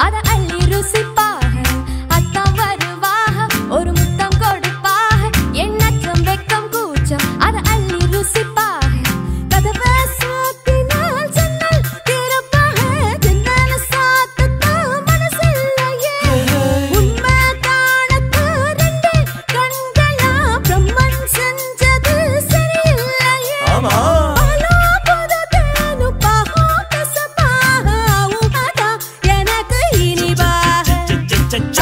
அத அள்ளி ருசிப்பாக. அத்தான் வருவாக ஒரு முத்தம் கொடுப்பாக. என் நச்சம் வெக்கம் கூச்சம் அத அள்ளி ருசிப்பாக. கதவை சாத்தினால் ஜன்னல் திறப்பாக. ஜன்னல சாத்தத்தான் மனசில்லையே. உண்மை காணக்கு ரெண்டு கண்களா. பிரம்மன் செஞ்சது சரியில்லையே. ஆமா. cha cha